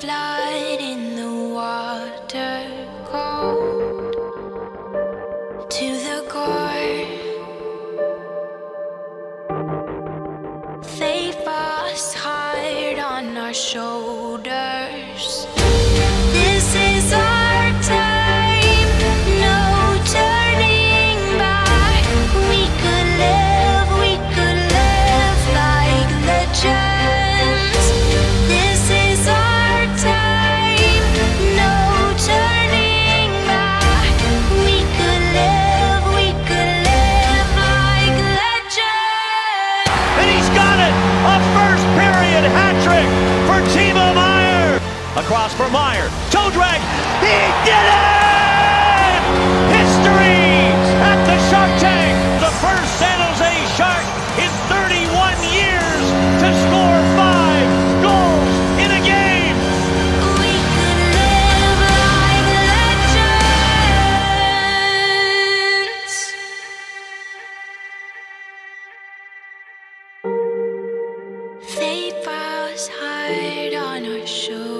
blood in the water cold to the core. They us hard on our shoulders. Hat trick for Timo Meier! Across for Meier. Toe drag. He did it! show.